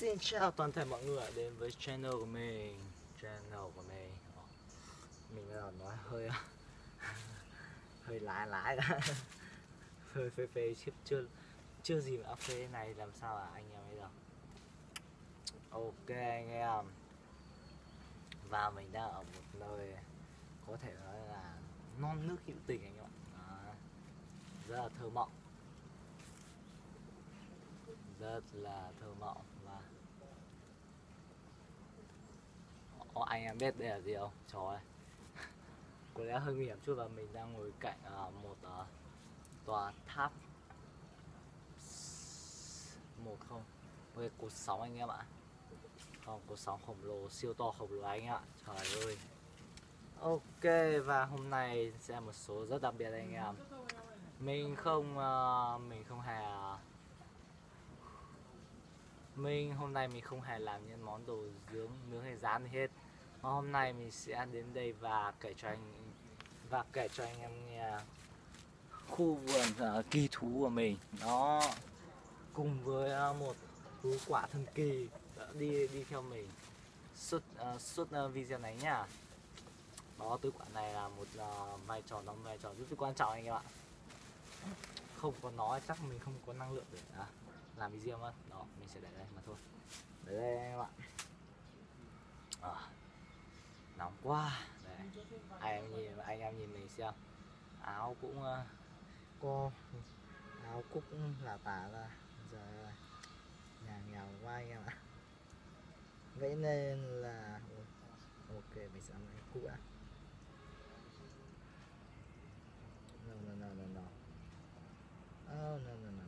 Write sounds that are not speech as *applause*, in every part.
Xin chào toàn thể mọi người đến với channel của mình. Channel của mình. Mình bây giờ nói hơi *laughs* Hơi lái lái *laughs* Hơi phê phê, chứ chưa Chưa gì mà phê này, làm sao à anh em bây giờ Ok, anh em. Và mình đang ở một nơi Có thể nói là Non nước hữu tình anh em ạ. Rất là thơ mộng. Rất là thơ mộng. Ô, anh em biết đây là gì không? Trời ơi. *laughs* Có lẽ hơi nguy hiểm chút và mình đang ngồi cạnh uh, một uh, tòa tháp một không? Một cái cột sóng anh em ạ. Không cột sóng khổng lồ siêu to khổng lồ anh ạ. Trời ơi. Ok và hôm nay sẽ một số rất đặc biệt anh em. Mình không uh, mình không hề uh, mình hôm nay mình không hề làm những món đồ nướng nướng hay rán gì hết. Mà hôm nay mình sẽ đến đây và kể cho anh và kể cho anh em nghe khu vườn uh, kỳ thú của mình. Nó cùng với uh, một thú quả thần kỳ. Đã đi đi theo mình. Suốt à, uh, suốt uh, video này nhá. Đó tứ quả này là một uh, vai trò đóng vai trò rất quan trọng anh em ạ. Không có nó chắc mình không có năng lượng để uh, làm video mất đó mình sẽ để đây mà thôi. Để đây em ạ. À, nóng quá. Đây anh em nhìn anh em nhìn mình xem. Áo cũng ờ, uh, co áo cũng là tả ra. Giờ nhà nghèo quá anh em ạ. Vậy nên là ok mình sẽ làm cũ ạ no no no no no. Oh no no no.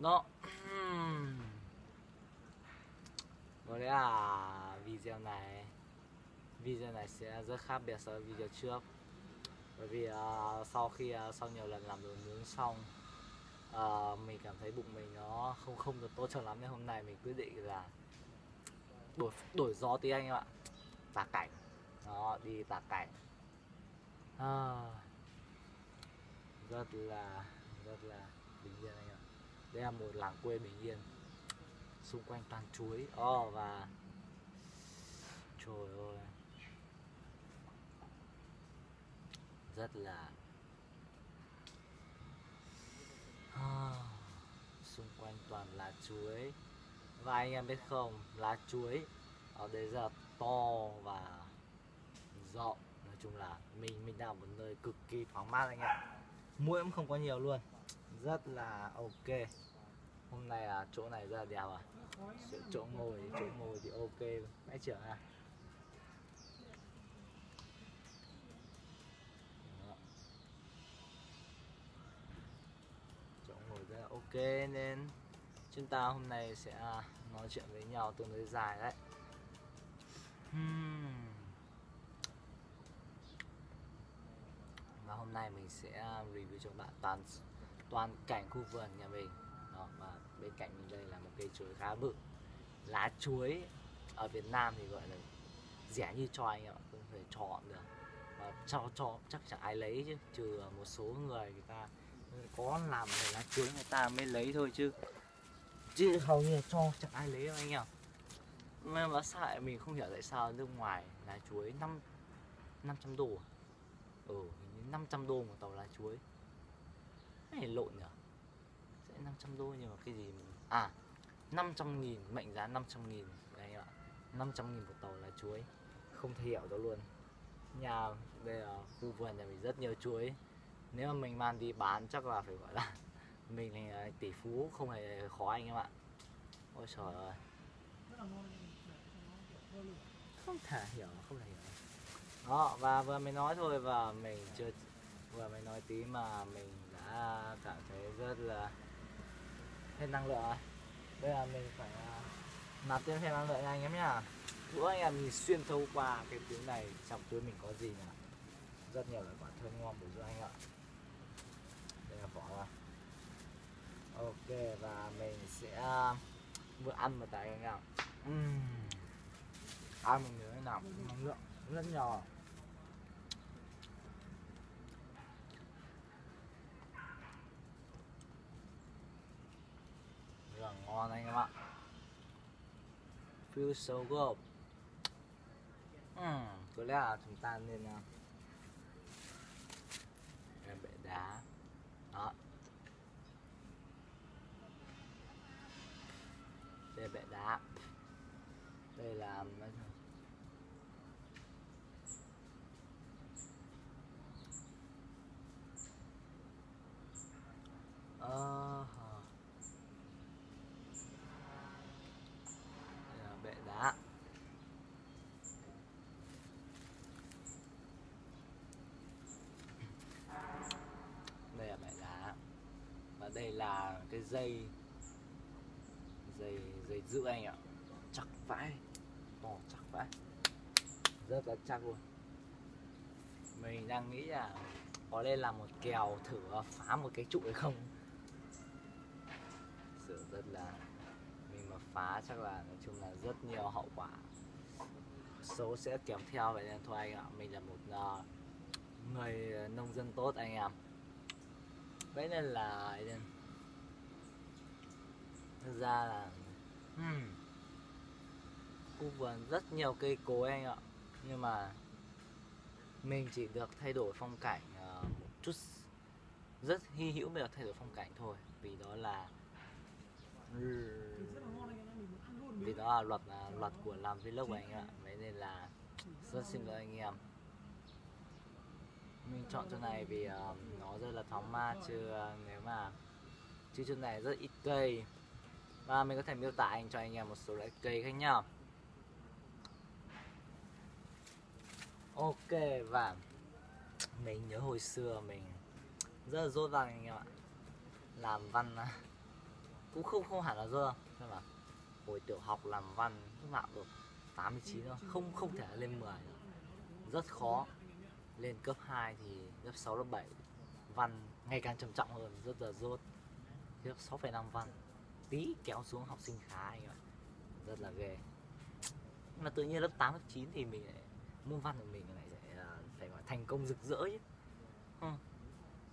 No. Nó có lẽ là video này video này sẽ rất khác biệt so với video trước. Bởi vì uh, sau khi uh, sau nhiều lần làm đồ nướng xong uh, mình cảm thấy bụng mình nó không không được tốt cho lắm nên hôm nay mình quyết định là đổi đổi gió tí anh em ạ. Tả cảnh. Nó đi tả cảnh. À, rất là rất là bình yên anh đây là một làng quê bình yên xung quanh toàn chuối. Oh, và trời ơi rất là à, xung quanh toàn là chuối. Và anh em biết không lá chuối ở đây rất là to và rộng. Nói chung là mình mình đang ở một nơi cực kỳ thoáng mát anh em muỗi cũng không có nhiều luôn rất là ok. Hôm nay là chỗ này rất là đẹp à? Chỗ ngồi chỗ ngồi thì ok. Bãi trưởng à? Chỗ ngồi rất là ok nên chúng ta hôm nay sẽ à, nói chuyện với nhau tương đối dài đấy. Hmm. và hôm nay mình sẽ à, review cho bạn toàn toàn cảnh khu vườn nhà mình. Đó, và bên cạnh mình đây là một cây chuối khá bự. Lá chuối ở Việt Nam thì gọi là rẻ như cho anh ạ, không phải chọn được. Và cho cho chắc chẳng ai lấy chứ, trừ một số người người ta có làm về lá chuối người ta mới lấy thôi chứ. Chứ hầu như là cho chẳng ai lấy đâu anh em mà mà sao mình không hiểu tại sao nước ngoài lá chuối năm 500 đô à? ừ 500 đô một tàu lá chuối này lộn nhỉ sẽ 500 đô nhưng mà cái gì mình... à 500 nghìn, mệnh giá 500 nghìn. Đây ạ. 500 nghìn một tàu là chuối. Không thể hiểu đâu luôn. Nhà đây là khu vườn nhà mình rất nhiều chuối. Nếu mà mình mang đi bán chắc là phải gọi là *laughs* mình là tỷ phú, không hề khó anh em ạ. Ôi trời ơi. Không thể hiểu, không thể hiểu. Đó, và vừa mới nói thôi và mình chưa vừa mới nói tí mà mình đã cảm thấy rất là hết năng lượng rồi. Bây giờ mình phải à, nạp thêm thêm năng lượng nha anh em nhá. Bữa anh em nhìn xuyên thấu qua cái túi này, trong túi mình có gì nè rất nhiều loại quả thơm ngon của anh ạ. Đây là vỏ ra. Ok, và mình sẽ à, vừa ăn một tại anh em uhm. ăn mình nhớ nào, năng lượng rất nhỏ. Ngon anh em ạ feel so good. uhm, có lẽ là chúng ta nên uh, bệ đá đó đây bệ đá đây là ờ đây là bệ đá đây là bệ đá và đây là cái dây dây dây giữ anh ạ. Chắc vãi to chắc vãi. Rất là chắc luôn. Mình đang nghĩ là có nên làm một kèo thử phá một cái trụ hay không? Sự rất là mình mà phá chắc là nói chung là rất nhiều hậu quả. Số sẽ kèm theo vậy nên thôi anh ạ mình là một uh, người nông dân tốt anh em. Vậy nên là thực ra là hmm, khu vườn rất nhiều cây cối anh ạ. Nhưng mà mình chỉ được thay đổi phong cảnh uh, một chút. Rất hy hữu mới được thay đổi phong cảnh thôi. Vì đó là vì đó là luật là luật của làm vlog của anh ạ. Vậy nên là rất xin lỗi anh em. Mình chọn chỗ này vì uh, nó rất là thoáng mát chứ uh, nếu mà chứ chỗ này rất ít cây và mình có thể miêu tả anh cho anh em một số loại cây khác nhau. Ok và mình nhớ hồi xưa mình rất là dốt vàng anh em ạ. Làm văn cũng không không hẳn là dơ nhưng mà hồi tiểu học làm văn lúc nào được 89 thôi không không thể lên 10 nữa. rất khó. Lên cấp 2 thì lớp 6 lớp 7 văn ngày càng trầm trọng hơn rất là dốt lớp 6,5 văn tí kéo xuống học sinh khá anh ạ. Rất là ghê. Mà tự nhiên lớp 8 lớp 9 thì mình lại môn văn của mình lại sẽ phải gọi thành công rực rỡ chứ. Ừ.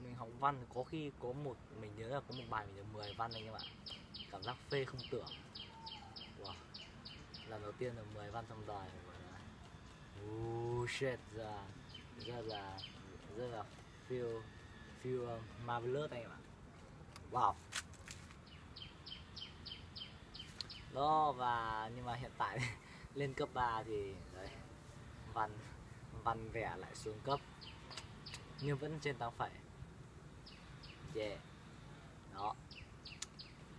mình học văn có khi có một mình nhớ là có một bài mình được 10 văn anh em ạ. Cảm giác phê không tưởng. Wow. lần đầu tiên được 10 văn trong đời uh, shit ra rất là rất là feel feel um, marvelous anh em ạ. Wow. Đó và nhưng mà hiện tại *laughs* lên cấp 3 thì đấy văn văn vẻ lại xuống cấp. Nhưng vẫn trên 8 phẩy. Yeah. Đó.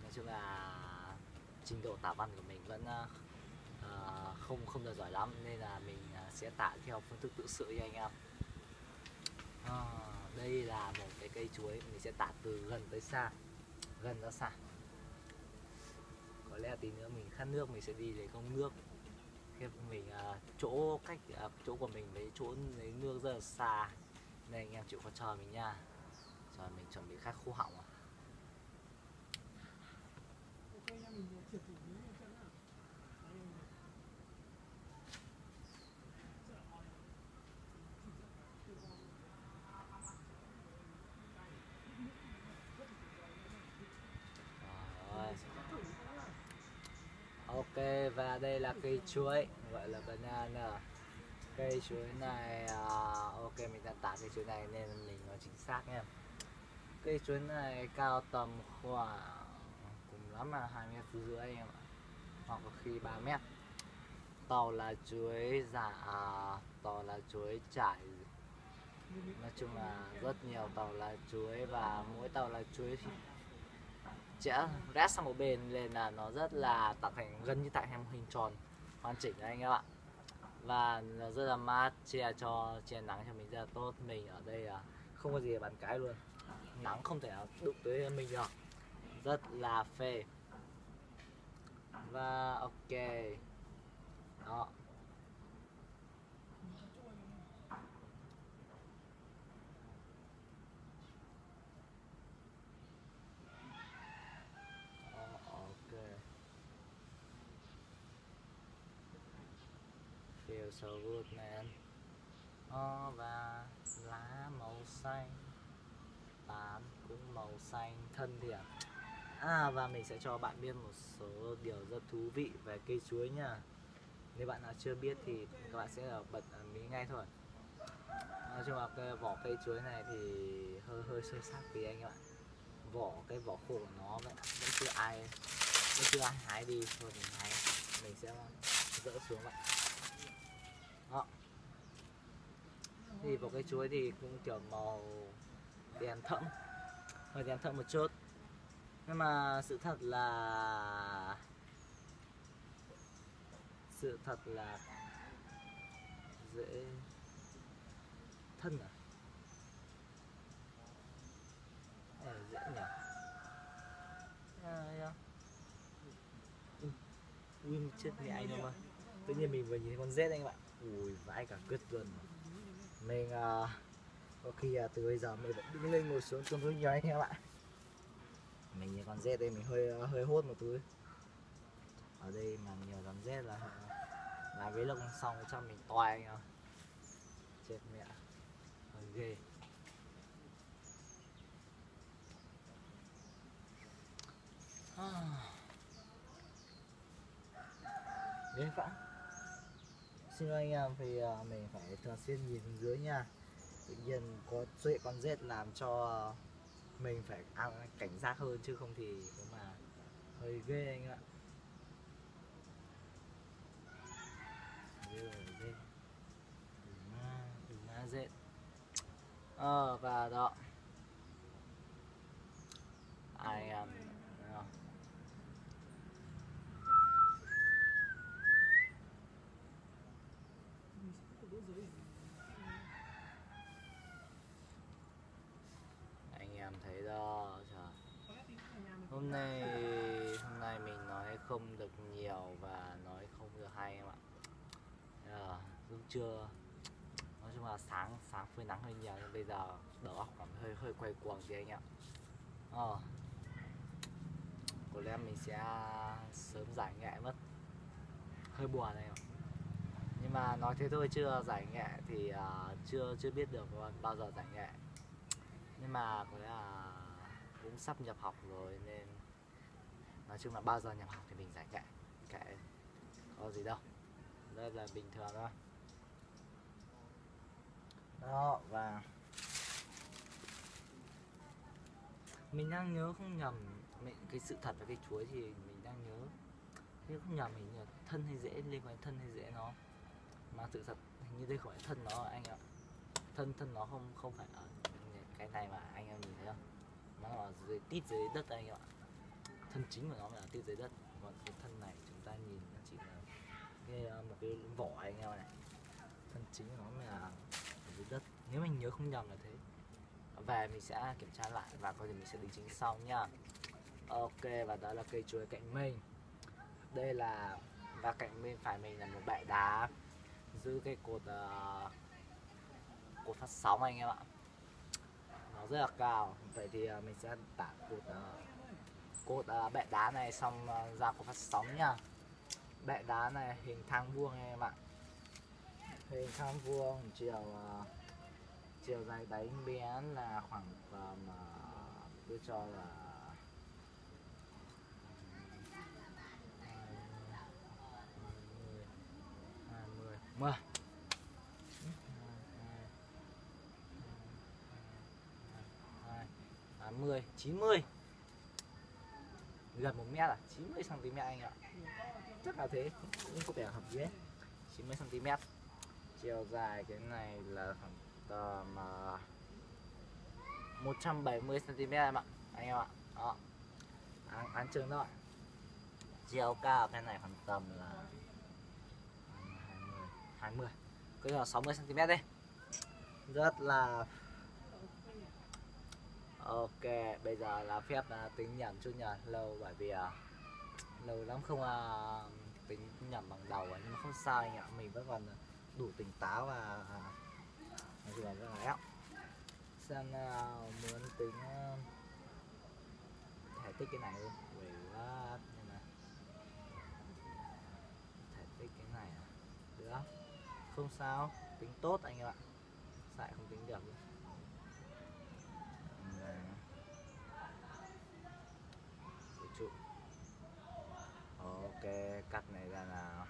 Nói chung là trình độ tả văn của mình vẫn uh, không không được giỏi lắm nên là mình ờ, sẽ tả theo phương thức tự sự cho anh em. Uh, đây là một cái cây chuối mình sẽ tả từ gần tới xa gần ra xa có lẽ tí nữa mình khát nước mình sẽ đi lấy công nước. Khi mình uh, chỗ cách uh, chỗ của mình với chỗ lấy nước rất là xa. Nên anh em chịu khó chờ mình nha. Rồi mình chuẩn bị khát khô họng. À. Ok và đây là cây chuối gọi là banana. Cây chuối này uh, ok mình đang tả cây chuối này nên mình nói chính xác nha cây chuối này cao tầm khoảng cùng lắm là hai mét rưỡi em ạ. Hoặc có khi 3 mét. Tàu là chuối giả à, dạ, tàu là chuối trải nói chung là rất nhiều tàu là chuối và mỗi tàu là chuối sẽ rest sang một bên nên là nó rất là tạo thành gần như tạo thành hình tròn hoàn chỉnh đấy anh em ạ. Và nó rất là mát, che cho, che nắng cho mình rất là tốt. Mình ở đây là không có gì để bàn cái luôn. Nắng không thể đụng tới mình được. Rất là phê. Và ok. Đó. Feel so good man và lá màu xanh. Tán cũng màu xanh thân thiện. À? à? Và mình sẽ cho bạn biết một số điều rất thú vị về cây chuối nha. Nếu bạn nào chưa biết thì các bạn sẽ bật mí ngay thôi. Nói chung là cái vỏ cây chuối này thì hơi hơi sơ sát vì anh các bạn vỏ, cái vỏ khô của nó vẫn vẫn chưa ai, vẫn chưa ai hái đi, thôi mình hái. Mình sẽ dỡ xuống vậy đó. Thì vào cây chuối thì cũng kiểu màu đèn thẫm hơi đèn thẫm một chút. Nhưng mà sự thật là sự thật là dễ thân à? À dễ nhỉ? À, yeah. ui chết mẹ anh không ạ tự nhiên mình vừa nhìn con rết anh bạn ui vãi cả cứt luôn. Mình uh, ờ, có khi uh, từ bây giờ mình vẫn đứng lên ngồi xuống tương đối nhiều anh em ạ. Mình nhìn con rết đây mình hơi uh, hơi hốt một túi. Ở đây mà nhiều con rết là là với lông xong cho mình toài anh ạ chết mẹ. Hơi ghê. À. Đến vãng xin lỗi anh em thì ờ, mình phải thường xuyên nhìn xuống dưới nha. Tự nhiên có chuyện con rết làm cho ờ, mình phải cảnh giác hơn chứ không thì cũng mà hơi ghê anh ạ. Đừng rết ờ và đó. Ai em? um, em thấy đó trời hôm nay hôm nay mình nói không được nhiều và nói không được hay em ạ à, lúc trưa nói chung là sáng sáng phơi nắng hơi nhiều nhưng bây giờ đầu óc còn hơi hơi quay cuồng gì anh ạ. Ờ. Có lẽ mình sẽ sớm giải nghệ mất. Hơi buồn này nhưng mà nói thế thôi chưa giải nghệ thì uh, chưa chưa biết được bao giờ giải nghệ. Nhưng mà có lẽ là cũng sắp nhập học rồi nên nói chung là bao giờ nhập học thì mình giải nghệ kệ. Có gì đâu. Đây là bình thường thôi đó, và mình đang nhớ không nhầm, mình, cái sự thật về cái chuối thì mình đang nhớ. Nếu không nhầm mình là thân hay dễ, liên quan thân hay dễ nó. Mà sự thật hình như đây không phải thân nó, anh ạ. Thân thân nó không không phải ở cái này mà anh em nhìn thấy không? Nó là dưới, tít dưới đất anh ạ. Thân chính của nó là tít dưới đất. Còn cái thân này chúng ta nhìn nó chỉ là cái ờ, một cái vỏ anh em này thân chính của nó là nếu mình nhớ không nhầm là thế. Về mình sẽ kiểm tra lại và có thể mình sẽ đính chính sau nha. Ok và đó là cây chuối cạnh mình. Đây là và cạnh bên phải mình là một bệ đá. Giữ cái cột uh, cột phát sóng anh em ạ. Nó rất là cao. Vậy thì uh, mình sẽ tả cột uh, cột uh, bệ đá này xong uh, ra cột phát sóng nha. Bệ đá này hình thang vuông anh em ạ. Hình thang vuông chiều uh, chiều dài đáy bén là khoảng tầm tôi cho là mười tám mươi chín mươi gần một mét à 90 cm anh ạ chắc là thế cũng có vẻ hợp lý 90 cm chiều dài cái này là khoảng tầm uh, 170 cm em ạ anh em ạ. Đó. Án, án trứng đó chiều cao cái này khoảng tầm là 20 20 cái là 60 cm đi. Rất là ok bây giờ là phép uh, tính nhầm chút nhờ lâu bởi vì uh, lâu lắm không uh, tính nhầm bằng đầu ấy, nhưng mà không sao anh ạ. Mình vẫn còn đủ tỉnh táo và uh, rửa ra lại xem nào muốn tính ờ, thể tích cái này luôn quỷ quá. Nhưng mà thể tích cái này à? được không sao. Tính tốt anh em ạ. Xài không tính được luôn. Để chụp ok, cắt này ra nào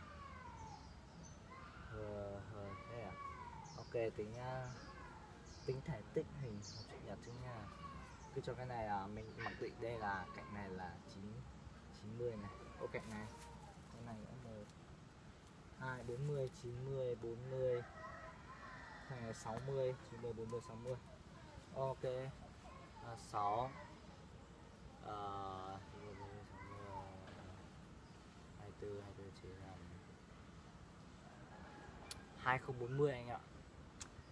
ok tính uh, tính thể tích hình học chữ nhật chứ nha cứ cho cái này là mình mặc định đây là cạnh này là 9 90 này ô cạnh này cái này nữa một hai bốn mươi chín mươi bốn mươi này là sáu mươi chín mươi bốn mươi sáu mươi ok à, sáu à, hai tư hai tư chỉ là hai không bốn mươi anh ạ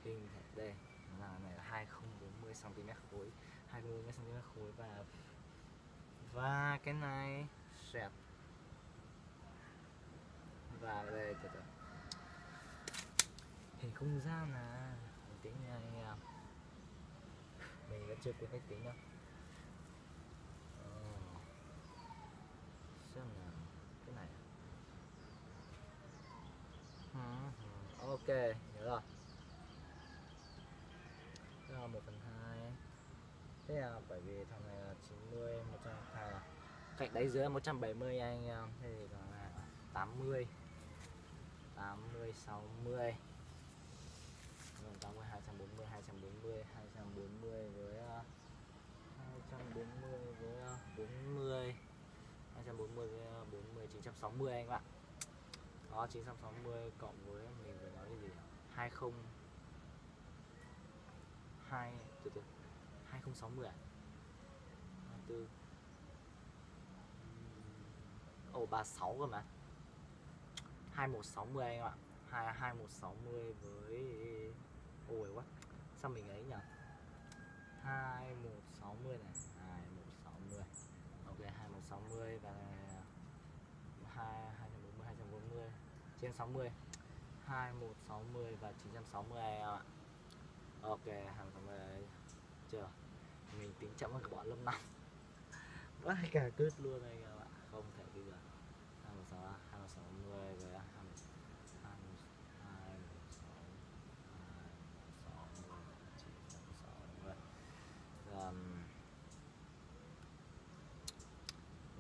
hình thể đây, là này là hai không bốn mươi cm khối, hai mươi cm khối và và cái này sẹp và đây, từ từ. Hình không gian à tính nha anh em. Mình vẫn chưa quên cách tính đâu. Ờ, xem nào, cái này. Ok, nhớ rồi. 1 phần 2 Thế là bởi vì thằng này là 90, 100 à, Cạnh đáy dưới là 170 anh em. Thế thì còn là 80 80, 60 Rồi 80, 240, 240, 240 với 240 với 40 240 với 40, 960 anh ạ. Đó, 960 cộng với mình phải nói cái gì? 20 2 từ từ. 2060 à? 24 Ồ 36 cơ mà. 2160 anh em ạ 2 2160 với Ôi quá Sao mình ấy nhỉ? 2160 này. 2160 Ok 2160 và 2 240 240 trên 60 2160 và 960 anh em ạ Ok hàng xong rồi chưa? Mình tính chậm hơn cả bọn lớp năm. *laughs* Vãi cả cứt luôn anh em ạ. Không thể bây giờ 216 260 với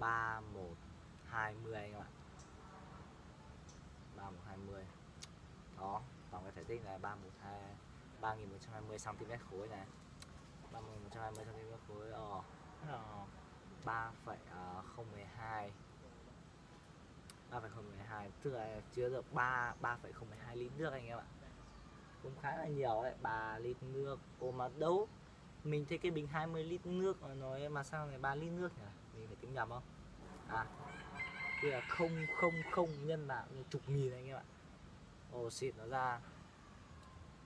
ba một, hai mươi anh em ạ. Ba một, hai mươi. Đó, tổng cái thể tích là ba một hai ba nghìn một trăm hai mươi cm khối này. ba nghìn một trăm hai mươi cm khối ba phẩy không mười hai. tức là chứa được ba ba phẩy không mười hai lít nước anh em ạ. Cũng khá là nhiều đấy ba lít nước. Ô mà đâu mình thấy cái bình 20 lít nước mà nói mà sao này 3 lít nước nhỉ? Mình phải tính nhầm không? À kia là không không không nhân là chục nghìn anh em ạ. Ồ xịt nó ra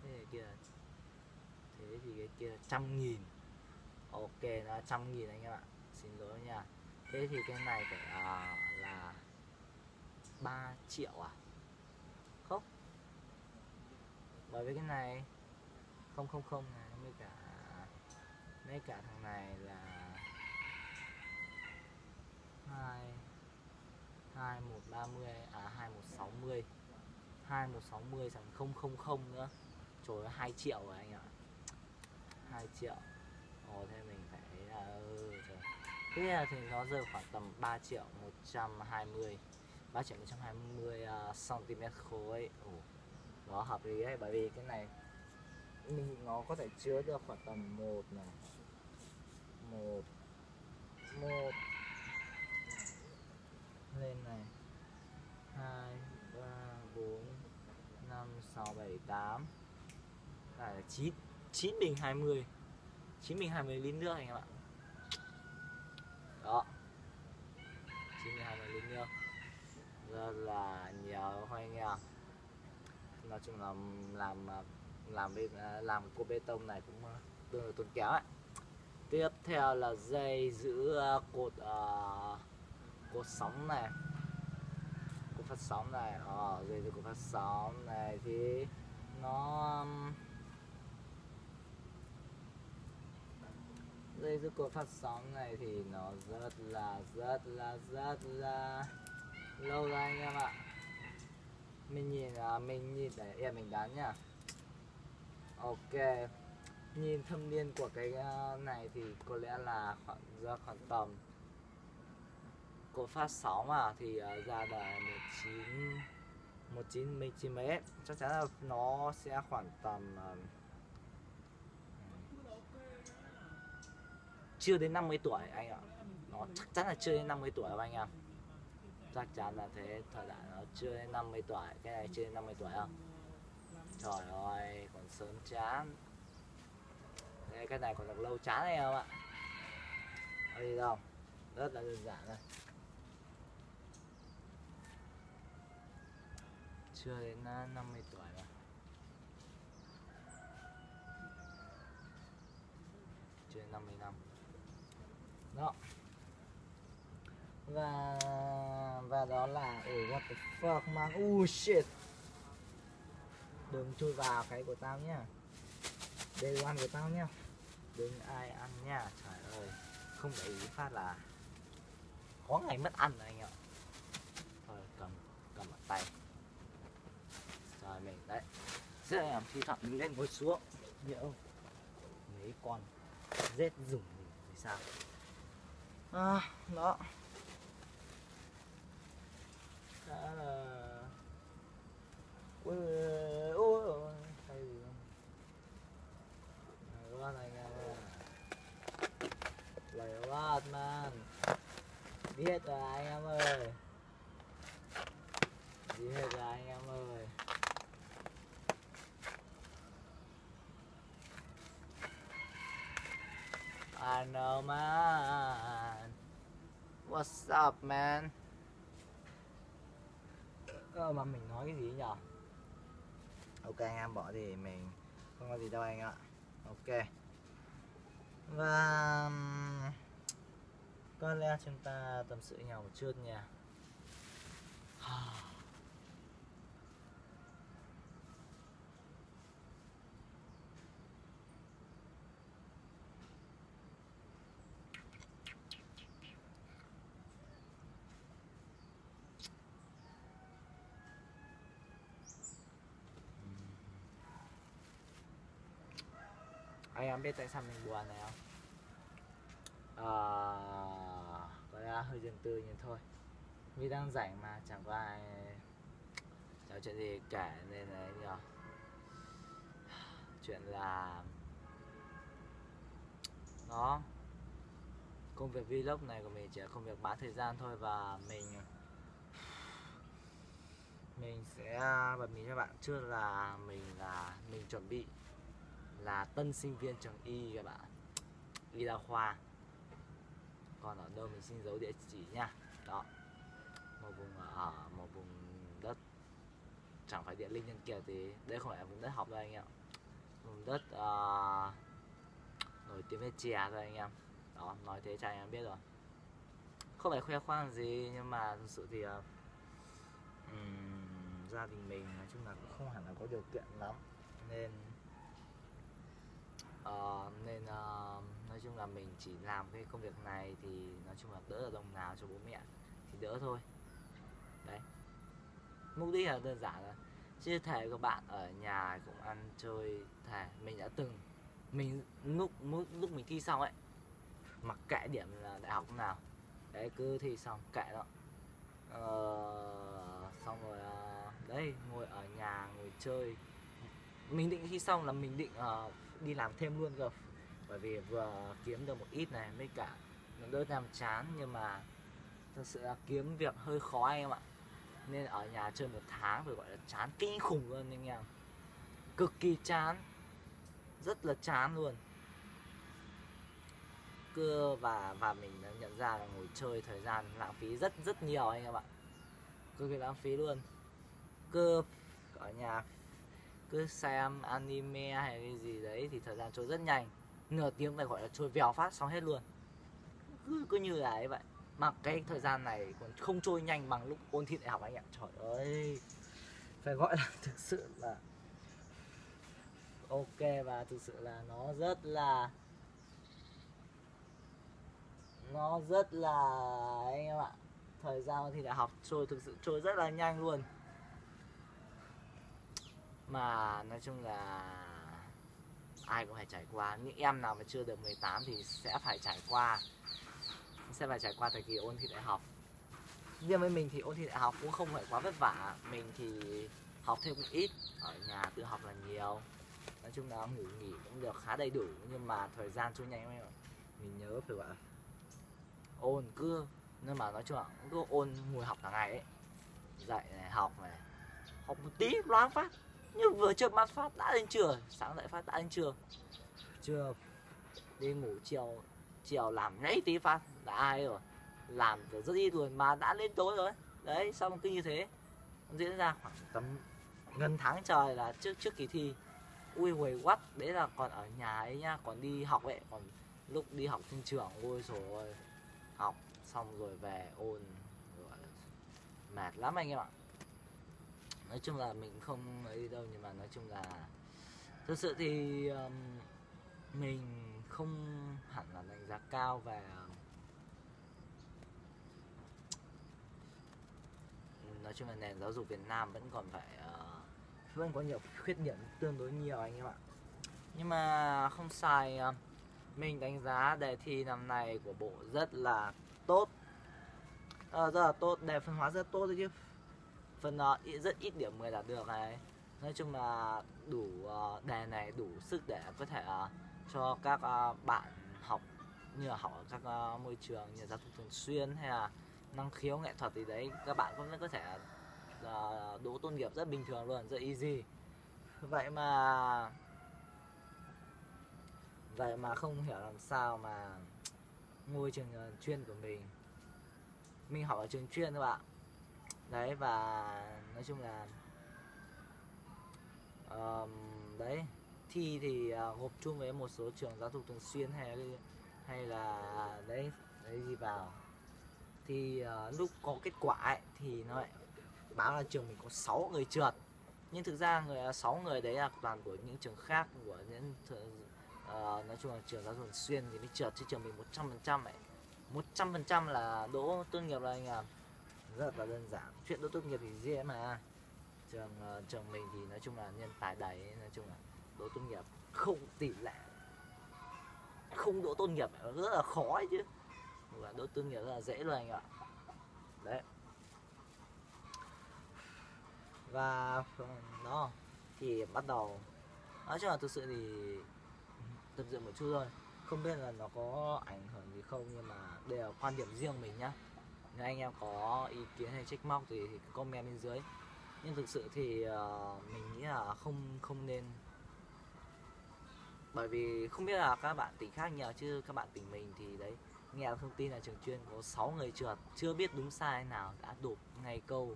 thế này kia thế thì cái kia là trăm nghìn. Ok nó trăm nghìn anh em ạ. Xin lỗi nha. Thế thì cái này phải uh, là 3 triệu à? Không. Bởi vì cái này không không không này mới cả mấy cả thằng này là hai hai một ba mươi à hai một sáu mươi. Hai một sáu mươi rằng không không không nữa trời ơi hai triệu rồi anh ạ. Hai triệu. Ồ thế mình phải là ừ, trời. thế là thì nó rơi khoảng tầm 3 triệu 120 3 triệu 120 uh, cm khối ồ đó hợp lý đấy bởi vì cái này mình nó có thể chứa được khoảng tầm một này một một lên này. Hai ba bốn năm sáu bảy tám là chín chín bình 20 9 bình 20 lít nước anh em ạ. Đó. 9 bình 20 lít nước. Rất là nhiều thôi anh nói chung là làm làm bên làm làm cô bê tông này cũng tương đối tốn kéo ấy tiếp theo là dây giữ ờ, cột uh, cột sóng này. Cột phát sóng này. Ờ, dây giữ cột phát sóng này thì nó dây giữ cột phát sóng này thì nó rất là rất là rất là lâu rồi anh em ạ. Mình nhìn à, mình nhìn để em mình đoán nhá. Ok nhìn thâm niên của cái à, này thì có lẽ là khoảng ra khoảng tầm cột phát sóng mà thì uh, ra đời 19 19 19 mấy chắc chắn là nó sẽ khoảng tầm uh, chưa đến 50 tuổi anh ạ. Nó chắc chắn là chưa đến 50 tuổi đâu anh em. Chắc chắn là thế thời đại nó chưa đến 50 tuổi cái này chưa đến 50 tuổi không trời ơi còn sớm chán. Đây, cái này còn được lâu chán này không ạ. Ở gì đâu rất là đơn giản thôi. Chưa đến à, 50 tuổi mà chưa đến 50 năm đó. Và và đó là ở what the fuck, man. Oh shit. Đừng chui vào cái của tao nhá. Đây ăn của tao nhá. Đừng ai ăn nha. Trời ơi. Không để ý phát là có ngày mất ăn rồi anh ạ. Thôi, cầm cầm ở tay. Rồi mình, đấy. Rất là thi thoảng mình lên ngồi xuống. Nhớ mấy con rết dùng mình thì sao? À, đó. Đã là ui ôi ôi hay gì không? Này quá này nghe lời quá man biết rồi anh em ơi biết rồi anh em ơi I know man What's up man? Ờ mà mình nói cái gì nhở? Ok anh em bỏ thì mình không có gì đâu anh ạ. Ok. Và Có lẽ chúng ta tâm sự nhau một chút nha anh em biết tại sao mình buồn này không? À, có lẽ hơi riêng tư nhưng thôi. Vì đang rảnh mà chẳng có ai chẳng chuyện gì kể nên là nhờ. Chuyện là nó công việc vlog này của mình chỉ là công việc bán thời gian thôi và mình mình sẽ bật mí cho bạn trước là mình là mình chuẩn bị là tân sinh viên trường y các bạn. Y đa khoa. Còn ở đâu mình xin giấu địa chỉ nha. Đó. Một vùng ở một vùng đất. Chẳng phải địa linh nhân kiệt thì đây không phải là vùng đất học đâu anh em. Vùng đất uh, nổi tiếng về chè thôi anh em. Đó nói thế cho anh em biết rồi. Không phải khoe khoang gì nhưng mà thực sự thì uh, um, gia đình mình nói chung là cũng không hẳn là có điều kiện lắm. Nên uh, nên uh, nói chung là mình chỉ làm cái công việc này thì nói chung là đỡ là đồng nào cho bố mẹ thì đỡ thôi. Đấy. Mục đích là đơn giản là chứ thể các bạn ở nhà cũng ăn chơi thể mình đã từng mình lúc lúc, lúc mình thi xong ấy mặc kệ điểm là đại học nào. Đấy cứ thi xong kệ đó ờ, xong rồi uh, đấy ngồi ở nhà ngồi chơi. Mình định thi xong là mình định uh, đi làm thêm luôn cơ. Bởi vì vừa kiếm được một ít này với cả nó đỡ làm chán, nhưng mà thật sự là kiếm việc hơi khó anh em ạ. Nên ở nhà chơi một tháng phải gọi là chán kinh khủng luôn anh em. Cực kỳ chán. Rất là chán luôn. Cưa và và mình đã nhận ra là ngồi chơi thời gian lãng phí rất rất nhiều anh em ạ. Cực kỳ lãng phí luôn. Cơ ở nhà cứ xem anime hay cái gì đấy thì thời gian trôi rất nhanh. Nửa tiếng phải gọi là trôi vèo phát xong hết luôn. Cứ cứ như là ấy vậy. Mà cái thời gian này còn không trôi nhanh bằng lúc ôn thi đại học anh ạ. Trời ơi. Phải gọi là *laughs* thực sự là ok và thực sự là nó rất là, nó rất là anh em ạ. Thời gian thì đại học trôi thực sự trôi rất là nhanh luôn mà nói chung là ai cũng phải trải qua. Những em nào mà chưa được 18 thì sẽ phải trải qua. Sẽ phải trải qua thời kỳ ôn thi đại học. Riêng với mình thì ôn thi đại học cũng không phải quá vất vả. Mình thì học thêm cũng ít. Ở nhà tự học là nhiều. Nói chung là ngủ nghỉ cũng được khá đầy đủ. Nhưng mà thời gian trôi nhanh em mình nhớ phải gọi ôn cứ. Nhưng mà nói chung là cứ ôn ngồi học cả ngày ấy. Dạy này, học này. Học một tí, loáng phát như vừa chợp mắt phát đã lên trường sáng dậy phát đã lên trường chưa. Đi ngủ chiều chiều làm nãy tí phát. Đã ai rồi. Làm từ rất ít rồi mà đã lên tối rồi. Đấy xong cứ như thế? Diễn ra khoảng tầm gần tháng trời là trước trước kỳ thi. Ui huề quắt. Đấy là còn ở nhà ấy nha, còn đi học ấy, còn lúc đi học trên trường, ôi rồi học xong rồi về, ôn, rồi mệt lắm anh em ạ nói chung là mình không ấy đâu nhưng mà nói chung là thực sự thì um, mình không hẳn là đánh giá cao về nói chung là nền giáo dục Việt Nam vẫn còn phải uh, vẫn có nhiều khuyết điểm tương đối nhiều anh em ạ. Nhưng mà không sai uh, mình đánh giá đề thi năm nay của bộ rất là tốt. Uh, rất là tốt đề phân hóa rất tốt đấy chứ phần uh, ờ, rất ít điểm 10 đạt được này. Nói chung là đủ uh, đề này đủ sức để có thể uh, cho các uh, bạn học như là học ở các uh, môi trường như giáo dục thường xuyên hay là năng khiếu nghệ thuật thì đấy các bạn cũng có thể uh, đỗ tốt nghiệp rất bình thường luôn rất easy. Vậy mà vậy mà không hiểu làm sao mà ngôi trường chuyên của mình mình học ở trường chuyên các bạn đấy và nói chung là um, đấy. Thi thì à, uh, gộp chung với một số trường giáo dục thường xuyên hay hay là đấy đấy gì vào. Thì uh, ờ, lúc có kết quả ấy, thì nó lại báo là trường mình có 6 người trượt. Nhưng thực ra người à, sáu người đấy là toàn của những trường khác của những uh, nói chung là trường giáo dục xuyên thì mới trượt chứ trường mình 100 phần trăm ấy. 100 phần trăm là đỗ tốt nghiệp là anh à rất là đơn giản. Chuyện đỗ tốt nghiệp thì dễ mà. Trường trường mình thì nói chung là nhân tài đầy, nói chung là đỗ tốt nghiệp không tỷ lệ. Không đỗ tốt nghiệp rất là khó ấy chứ. Và đỗ tốt nghiệp rất là dễ luôn anh ạ. Đấy. Và ừ, nó thì bắt đầu. Nói chung là thực sự thì tập dựng một chút thôi. Không biết là nó có ảnh hưởng gì không, nhưng mà đây là quan điểm riêng mình nhá nếu anh em có ý kiến hay trách móc thì, thì comment bên dưới. Nhưng thực sự thì uh, mình nghĩ là không không nên. Bởi vì không biết là các bạn tỉnh khác nhờ chứ các bạn tỉnh mình thì đấy nghe thông tin là trường chuyên có 6 người trượt chưa biết đúng sai nào đã đột ngay câu.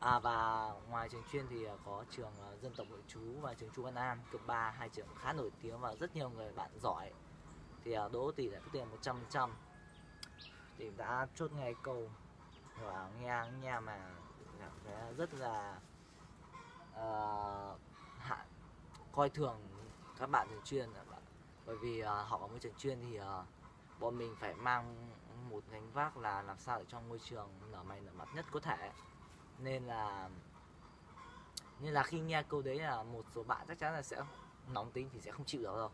À và ngoài trường chuyên thì ờ, có trường ờ, dân tộc nội chú và trường Chu Văn An cấp 3 hai trường khá nổi tiếng và rất nhiều người bạn giỏi. Thì đỗ tỷ lệ có tiền 100 trăm thì đã chốt ngay câu và nghe nghe mà cảm thấy rất là uh, hạ, coi thường các bạn trường chuyên bởi vì uh, họ ở môi trường chuyên thì uh, bọn mình phải mang một gánh vác là làm sao để cho môi trường nở mày nở mặt nhất có thể. Nên là nên là khi nghe câu đấy là một số bạn chắc chắn là sẽ nóng tính thì sẽ không chịu được đâu.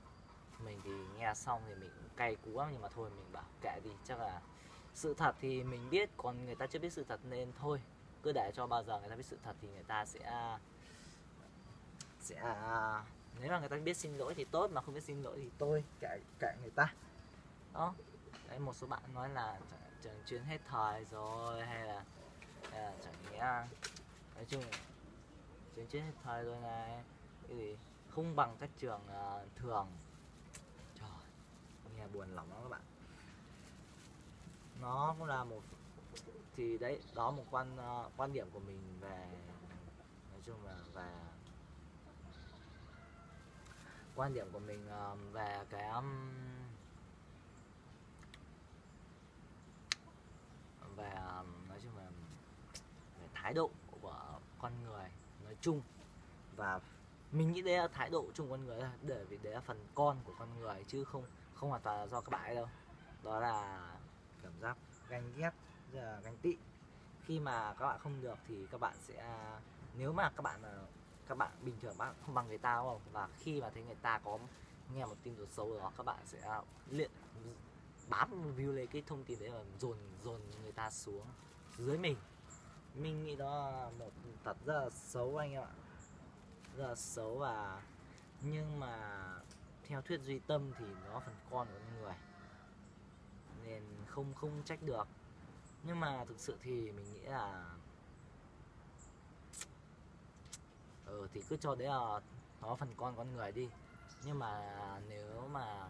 Mình thì nghe xong thì mình cay cú lắm nhưng mà thôi mình bảo kệ đi chắc là sự thật thì mình biết còn người ta chưa biết sự thật nên thôi. Cứ để cho bao giờ người ta biết sự thật thì người ta sẽ sẽ nếu mà người ta biết xin lỗi thì tốt mà không biết xin lỗi thì tôi kệ kệ người ta. Đó. Đấy một số bạn nói là chẳng chuyến hết thời rồi hay là, hay là chẳng nghĩa nói chung chuyến chuyến hết thời rồi này. Cái gì? Không bằng các trường uh, thường. Trời nghe buồn lòng lắm các bạn nó cũng là một thì đấy đó một quan uh, quan điểm của mình về nói chung là về quan điểm của mình uh, về cái um, về um, nói chung là về thái độ của con người nói chung. Và mình nghĩ đấy là thái độ chung con người để vì đấy là phần con của con người chứ không không hoàn toàn là do các bạn ấy đâu. Đó là cảm giác ganh ghét là ganh tị. Khi mà các bạn không được thì các bạn sẽ, nếu mà các bạn các bạn bình thường bạn không bằng người ta, đúng không? Và khi mà thấy người ta có nghe một tin đồn xấu đó, các bạn sẽ à, luyện, bám view lấy cái thông tin đấy và dồn dồn người ta xuống dưới mình. Mình nghĩ đó là một tật rất là xấu anh em ạ. Rất là xấu và nhưng mà theo thuyết duy tâm thì nó phần con của con người nên không không trách được. Nhưng mà thực sự thì mình nghĩ là ừ thì cứ cho đấy là nó phần con con người đi. Nhưng mà nếu mà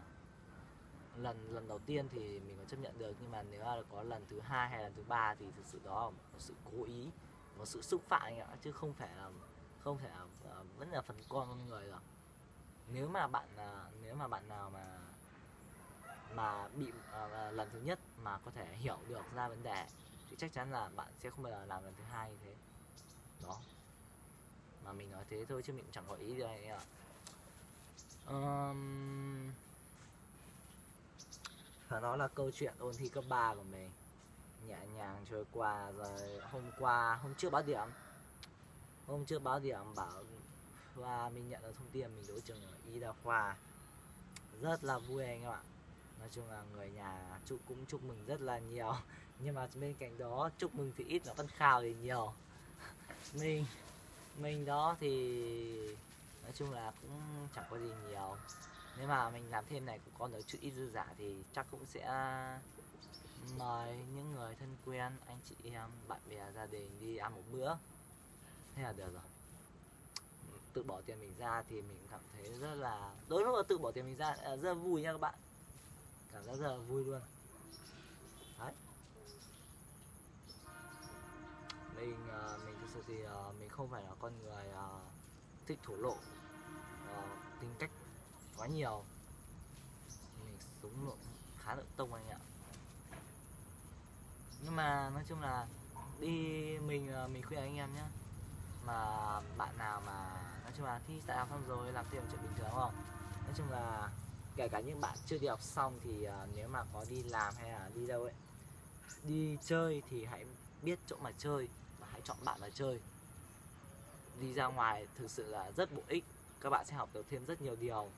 lần lần đầu tiên thì mình còn chấp nhận được nhưng mà nếu là có lần thứ hai hay lần thứ ba thì thực sự đó là một sự cố ý một sự xúc phạm anh ạ chứ không phải là không thể là, à, vẫn là phần con con người rồi nếu mà bạn à, nếu mà bạn nào mà mà bị uh, lần thứ nhất mà có thể hiểu được ra vấn đề thì chắc chắn là bạn sẽ không bao giờ làm lần thứ hai như thế. Đó. Mà mình nói thế thôi chứ mình chẳng có ý gì anh ạ um, và đó là câu chuyện ôn thi cấp 3 của mình. Nhẹ nhàng trôi qua rồi hôm qua hôm trước báo điểm. Hôm trước báo điểm bảo và mình nhận được thông tin mình đỗ trường ở y đa khoa. Rất là vui anh em ạ nói chung là người nhà chúc cũng chúc mừng rất là nhiều. *laughs* Nhưng mà bên cạnh đó, chúc mừng thì ít mà phân khao thì nhiều. *laughs* Mình mình đó thì nói chung là cũng chẳng có gì nhiều. Nếu mà mình làm thêm này, cũng có được chút ít dư giả thì chắc cũng sẽ mời những người thân quen, anh chị, em, bạn bè, gia đình đi ăn một bữa. Thế là được rồi. Tự bỏ tiền mình ra thì mình cảm thấy rất là, đối với tự bỏ tiền mình ra à, rất vui nha các bạn cả giá rất là vui luôn. Đấy. Mình ờ, mình thực sự thì ờ, mình không phải là con người ờ, thích thổ lộ tính cách quá nhiều. Mình sống lượng khá nội tông anh ạ. Nhưng mà nói chung là đi mình mình khuyên anh em nhé mà bạn nào mà, nói chung là thi đại học xong rồi, làm tiền chuyện bình thường không? Nói chung là kể cả những bạn chưa đi học xong thì uh, nếu mà có đi làm hay là đi đâu ấy đi chơi thì hãy biết chỗ mà chơi và hãy chọn bạn mà chơi. Đi ra ngoài thực sự là rất bổ ích các bạn sẽ học được thêm rất nhiều điều.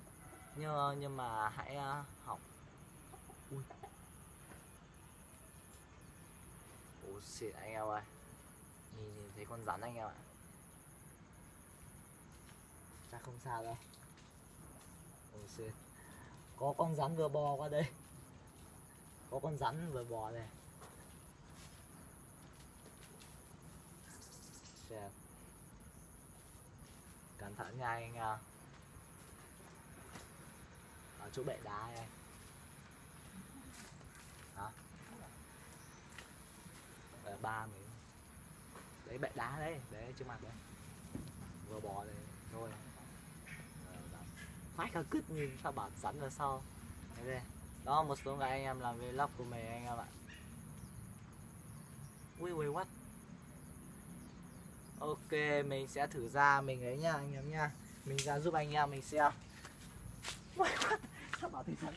Nhưng nhưng mà hãy uh, học. Ui. Ôi xịt anh em ơi. Nhìn, nhìn thấy con rắn anh em ạ. Chắc không sao đâu. Ôi xịt có con rắn vừa bò qua đây. Có con rắn vừa bò đây. Shit. cẩn thận nha, anh nha. Ở chỗ bệ đá này ở ba mình. Đấy, bệ đá đấy. Đấy, trước mặt đấy vừa bò đấy thôi phải cả cứt nhìn sao bảo sẵn ra sau. Đây. Đó, một số người anh em làm vlog của mình anh em ạ. Ui ui, what? Ok, mình sẽ thử ra mình ấy nha, anh em nha. Mình ra giúp anh em mình xem. Ui, what? Sao bảo thì sẵn?